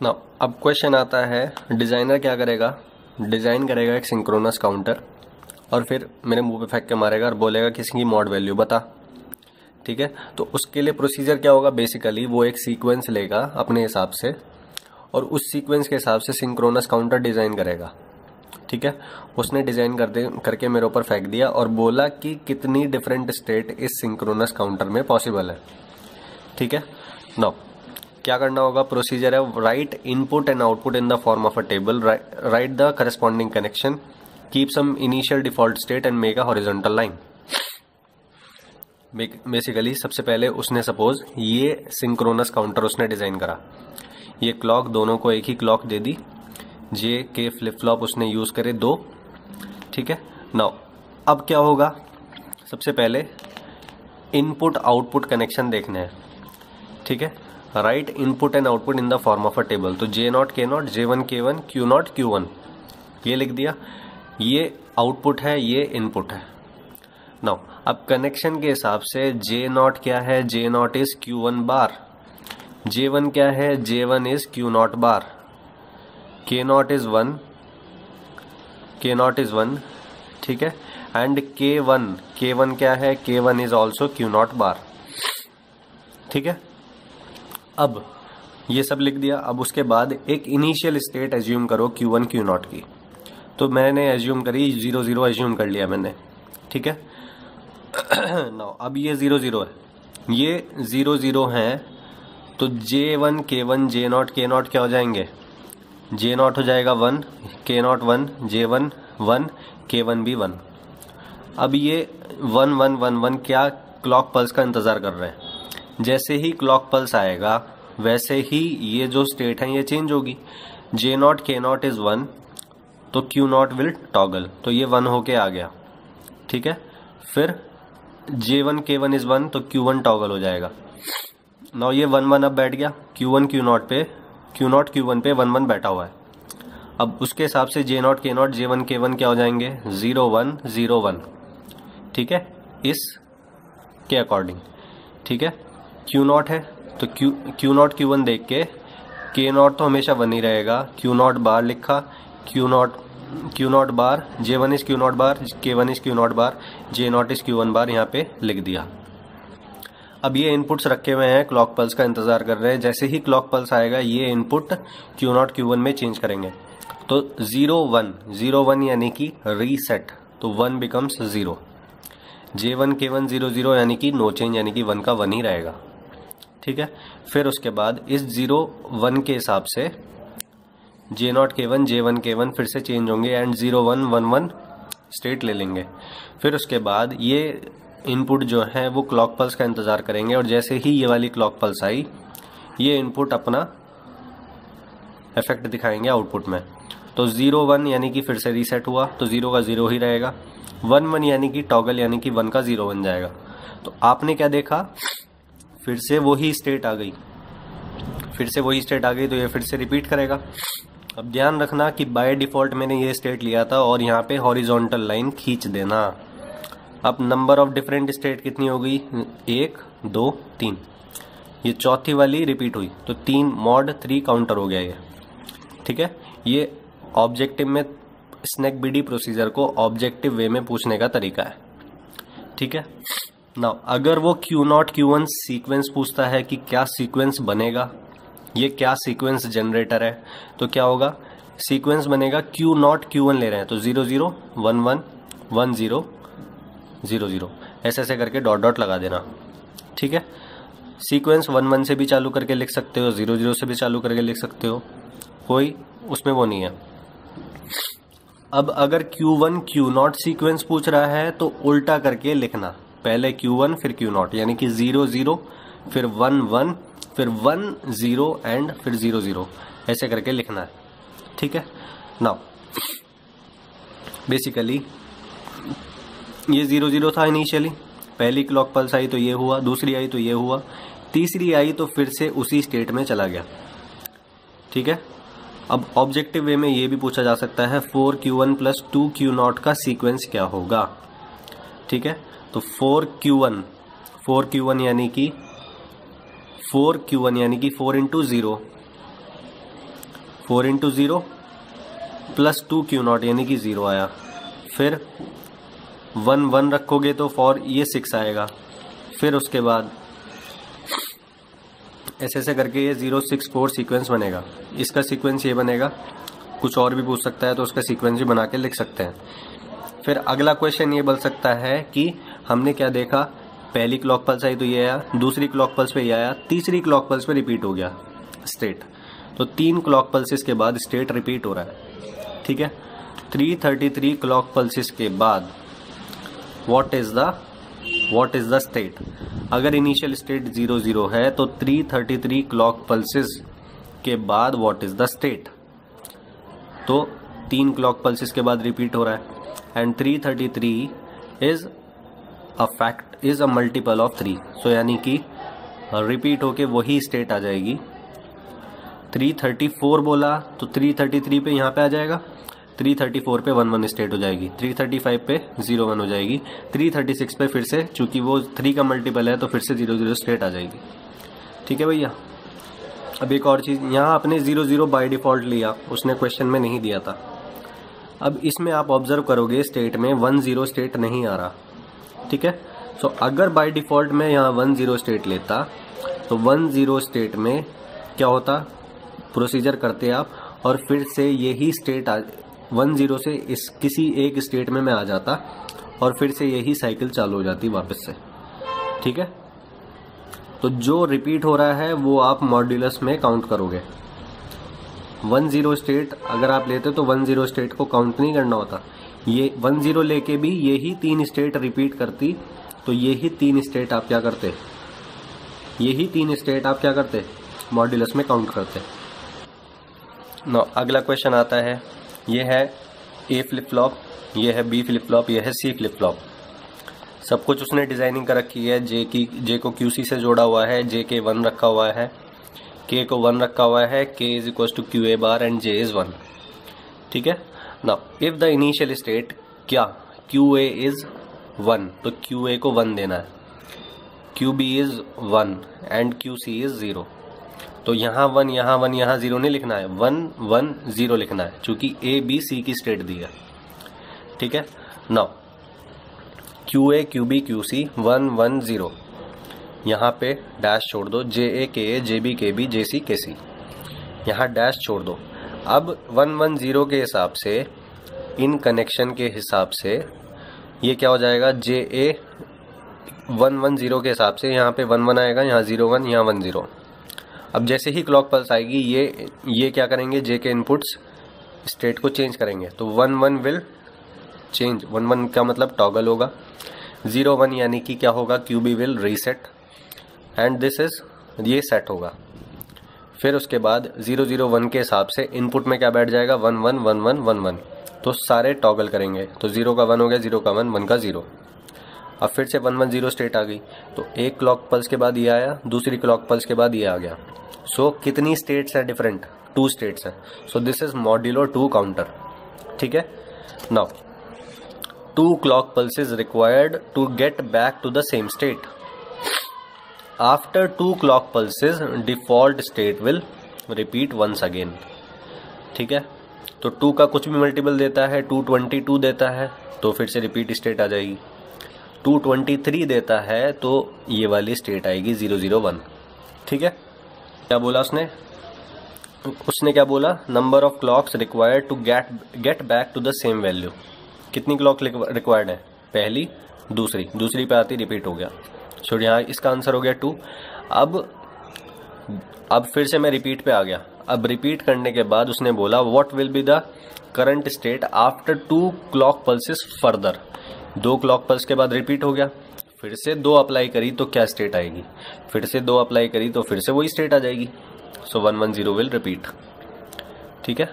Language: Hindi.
ना अब क्वेश्चन आता है डिज़ाइनर क्या करेगा? डिज़ाइन करेगा एक सिंक्रोनस काउंटर और फिर मेरे मुँह पे फेंक के मारेगा और बोलेगा किसी की मॉड वैल्यू बता। ठीक है? तो उसके लिए प्रोसीजर क्या होगा? बेसिकली वो एक सीक्वेंस लेगा अपने हिसाब से और उस सीक्वेंस के हिसाब से सिंक्रोनस काउंटर डिज़ाइन करेगा। ठीक है? उसने डिज़ाइन कर दे, करके मेरे ऊपर फेंक दिया और बोला कि कितनी डिफरेंट स्टेट इस सिंक्रोनस काउंटर में पॉसिबल है। ठीक है? नो क्या करना होगा? प्रोसीजर है write input and output in the form of a table write the corresponding connection keep some initial default state and make a horizontal line basically सबसे पहले उसने सपोज़ ये सिंक्रोनस काउंटर उसने डिज़ाइन करा। ये क्लॉक दोनों को एक ही क्लॉक दे दी। जे के फ्लिप फ्लॉप उसने यूज़ करे दो। ठीक है? नाउ अब क्या होगा? सबसे पहले इनपुट आउटपुट कनेक्शन देखने हैं। ठीक है? Write input and output in the form of a table तो J naught K naught J one K one Q naught Q one ये लिख दिया। ये आउटपुट है, ये इनपुट है। नाउ अब कनेक्शन के हिसाब से जे नॉट क्या है? J naught is Q one bar J one क्या है? J one is Q naught bar K naught is one K naught is one ठीक है? एंड के वन के वन क्या है? K one is also Q naught bar ठीक है? अब, ये सब लिख दिया। अब उसके बाद एक इनिशियल स्टेट एज्यूम करो क्यू वन क्यू नॉट की। तो मैंने एज्यूम करी ज़ीरो ज़ीरो एज्यूम कर लिया मैंने। ठीक है? नाउ अब ये ज़ीरो ज़ीरो है। ये ज़ीरो ज़ीरो हैं तो J one K one J naught K naught क्या हो जाएँगे? जे नॉट हो जाएगा one K naught one J one one K one भी वन अब ये वन वन वन वन क्या क्लॉक पल्स का इंतज़ार कर रहे हैं? जैसे ही क्लॉक पल्स आएगा, वैसे ही ये जो स्टेट है, ये चेंज होगी। J naught K naught is one तो क्यू नॉट विल टॉगल तो ये वन होके आ गया। ठीक है? फिर J one K one is one तो क्यू वन टॉगल हो जाएगा। नाउ ये वन वन अब बैठ गया। क्यू वन क्यू नॉट पे क्यू नॉट क्यू वन पे वन वन बैठा हुआ है। अब उसके हिसाब से J naught K naught J one K one क्या हो जाएँगे? ज़ीरो वन ज़ीरो वन ठीक है? इस के अकॉर्डिंग ठीक है? क्यू नॉट है तो Q Q naught Q one देख के के नॉट तो हमेशा वन ही रहेगा। क्यू नॉट बार लिखा, Q naught Q naught bar, J one is Q naught bar, K one is Q naught bar, J naught is Q one bar यहाँ पे लिख दिया। अब ये इनपुट्स रखे हुए हैं क्लॉक पल्स का इंतज़ार कर रहे हैं। जैसे ही क्लॉक पल्स आएगा, ये input Q naught Q one में चेंज करेंगे। तो ज़ीरो वन ज़ीरो वन यानी कि रीसेट तो one becomes zero J one, K one zero zero यानी कि नो चेंज यानी कि वन का वन ही रहेगा। ठीक है? फिर उसके बाद इस ज़ीरो वन के हिसाब से J naught K one J one K one फिर से चेंज होंगे and zero one one one state ले लेंगे। फिर उसके बाद ये इनपुट जो है वो क्लॉक पल्स का इंतज़ार करेंगे और जैसे ही ये वाली क्लॉक पल्स आई, ये इनपुट अपना इफ़ेक्ट दिखाएँगे आउटपुट में। तो ज़ीरो वन यानी कि फिर से रीसेट हुआ तो ज़ीरो का ज़ीरो ही रहेगा। वन वन यानी कि टॉगल यानी कि वन का ज़ीरो बन जाएगा। तो आपने क्या देखा? फिर से वही स्टेट आ गई। फिर से वही स्टेट आ गई तो ये फिर से रिपीट करेगा। अब ध्यान रखना कि बाय डिफ़ॉल्ट मैंने ये स्टेट लिया था और यहाँ पे हॉरिजॉन्टल लाइन खींच देना। अब नंबर ऑफ़ डिफरेंट स्टेट कितनी हो गई? एक, दो, तीन। ये चौथी वाली रिपीट हुई तो तीन मॉड थ्री काउंटर हो गया ये। ठीक है? ये ऑब्जेक्टिव में स्नैक बीडी प्रोसीजर को ऑब्जेक्टिव वे में पूछने का तरीका है। ठीक है? ना अगर वो Q naught Q one sequence पूछता है कि क्या सीक्वेंस बनेगा, ये क्या सीक्वेंस जनरेटर है तो क्या होगा? सीक्वेंस बनेगा क्यू नॉट क्यू वन ले रहे हैं तो zero zero one one one zero zero zero ऐसे ऐसे करके डॉट डॉट लगा देना। ठीक है? सीक्वेंस वन वन से भी चालू करके लिख सकते हो ज़ीरो ज़ीरो से भी चालू करके लिख सकते हो। कोई उसमें वो नहीं है। अब अगर Q1 Q नॉट सीक्वेंस पूछ रहा है तो उल्टा करके लिखना। पहले Q1 फिर Q नॉट यानी कि ज़ीरो ज़ीरो फिर वन वन फिर वन ज़ीरो एंड फिर ज़ीरो ज़ीरो ऐसे करके लिखना है। ठीक है? नाउ बेसिकली ये ज़ीरो ज़ीरो था इनिशियली पहली क्लॉक पल्स आई तो ये हुआ, दूसरी आई तो ये हुआ, तीसरी आई तो फिर से उसी स्टेट में चला गया। ठीक है? अब ऑब्जेक्टिव वे में ये भी पूछा जा सकता है four Q one plus two Q naught का सीक्वेंस क्या होगा? ठीक है? तो four Q one, four Q one यानी कि, फोर क्यू वन यानी कि four into zero four into zero plus two Q naught यानी कि ज़ीरो आया। फिर वन वन रखोगे तो फॉर ये सिक्स आएगा। फिर उसके बाद ऐसे ऐसे करके ये ज़ीरो सिक्स फोर सीक्वेंस बनेगा। इसका सीक्वेंस ये बनेगा। कुछ और भी पूछ सकता है तो उसका सीक्वेंस भी बना के लिख सकते हैं। फिर अगला क्वेश्चन ये बन सकता है कि हमने क्या देखा? पहली क्लॉक पल्स आई तो ये आया, दूसरी क्लॉक पल्स पे ये आया, तीसरी क्लॉक पल्स पे रिपीट हो गया स्टेट तो तीन क्लॉक पल्सिस के बाद स्टेट रिपीट हो रहा है, ठीक है? 333 क्लॉक पल्सिस के बाद what is the what is the state अगर इनिशियल स्टेट ज़ीरो ज़ीरो है तो 333 क्लॉक पल्सिस के बाद व्हाट इज़ द स्टेट तो तीन क्लॉक पल्सिस के बाद रिपीट हो रहा है and 333 is a fact is a multiple of three so यानी कि रिपीट होके वही स्टेट आ जाएगी। 334 बोला तो 333 पे यहाँ पे आ जाएगा। 334 पे वन वन स्टेट हो जाएगी। 335 पे ज़ीरो वन हो जाएगी। 336 पे फिर से, चूँकि वो थ्री का मल्टीपल है तो फिर से ज़ीरो ज़ीरो स्टेट आ जाएगी। ठीक है भैया? अब एक और चीज़, यहाँ आपने ज़ीरो ज़ीरो बाई डिफ़ॉल्ट लिया, उसने क्वेश्चन में नहीं दिया था। अब इसमें आप ऑब्ज़र्व करोगे स्टेट में वन ज़ीरो स्टेट नहीं आ रहा। ठीक है? सो so, अगर बाय डिफ़ॉल्ट में यहाँ वन ज़ीरो स्टेट लेता तो वन ज़ीरो स्टेट में क्या होता? प्रोसीजर करते आप और फिर से यही स्टेट वन ज़ीरो से इस किसी एक स्टेट में मैं आ जाता और फिर से यही साइकिल चालू हो जाती वापस से। ठीक है? तो जो रिपीट हो रहा है वो आप मॉड्यूलस में काउंट करोगे। वन ज़ीरो स्टेट अगर आप लेते तो वन ज़ीरो स्टेट को काउंट नहीं करना होता। ये वन ज़ीरो लेके भी यही तीन स्टेट रिपीट करती तो यही तीन स्टेट आप क्या करते? यही तीन स्टेट आप क्या करते? मॉड्यूलस में काउंट करते। नो, अगला क्वेश्चन आता है। ये है ए फ्लिप फ्लॉप ये है बी फ्लिप फ्लॉप ये है सी फ्लिप फ्लॉप सब कुछ उसने डिज़ाइनिंग कर रखी है। जे की, जे को क्यूसी से जोड़ा हुआ है, जे के वन रखा हुआ है, के को वन रखा हुआ है K is equal to Q A bar and J is one ठीक है? Now if the initial state क्या क्यू ए इज़ वन तो क्यू ए को वन देना है। Q B is one and Q C is zero तो यहाँ वन यहाँ वन यहाँ ज़ीरो नहीं लिखना है। वन वन ज़ीरो लिखना है। क्योंकि ए बी सी की स्टेट दी है। ठीक है? Now Q A Q B Q C one one zero यहाँ पे डैश छोड़ दो। जे ए के ए जे बी के बी जे सी के सी यहाँ डैश छोड़ दो। अब वन वन ज़ीरो के हिसाब से, इन कनेक्शन के हिसाब से, ये क्या हो जाएगा? J A one one zero के हिसाब से यहाँ पे वन वन आएगा, यहाँ ज़ीरो वन, यहाँ वन ज़ीरो। अब जैसे ही क्लॉक पल्स आएगी, ये ये क्या करेंगे? जे के इनपुट्स स्टेट को चेंज करेंगे। तो one one will change one one का मतलब टॉगल होगा। ज़ीरो वन यानी कि क्या होगा? Q B will reset and this is ये सेट होगा। फिर उसके बाद ज़ीरो ज़ीरो वन के हिसाब से इनपुट में क्या बैठ जाएगा? One one one one one one तो सारे टॉगल करेंगे। तो ज़ीरो का वन हो गया ज़ीरो का वन वन का ज़ीरो अब फिर से वन वन ज़ीरो स्टेट आ गई। तो एक क्लॉक पल्स के बाद ये आया दूसरी क्लॉक पल्स के बाद ये आ गया। सो so, कितनी स्टेट्स है डिफरेंट टू स्टेट्स है। So this is modulo two counter ठीक है? Now two clock pulse is required to get back to the same state after two clock pulses default state will repeat once again ठीक है? तो टू का कुछ भी मल्टीपल देता है टू ट्वेंटी टू देता है तो फिर से रिपीट स्टेट आ जाएगी। टू ट्वेंटी थ्री देता है तो ये वाली स्टेट आएगी ज़ीरो ज़ीरो वन ठीक है? क्या बोला उसने? उसने क्या बोला? Number of clocks required to get get back to the same value कितनी क्लॉक रिक्वायर्ड है? पहली, दूसरी। दूसरी पे आती रिपीट हो गया। छोड़ यहाँ इसका आंसर हो गया टू अब अब फिर से मैं रिपीट पे आ गया. अब रिपीट करने के बाद उसने बोला what will be the current state after two clock pulses further दो क्लॉक पल्स के बाद रिपीट हो गया. फिर से दो अप्लाई करी तो क्या स्टेट आएगी? फिर से दो अप्लाई करी तो फिर से वही स्टेट आ जाएगी. So one one zero will repeat ठीक है?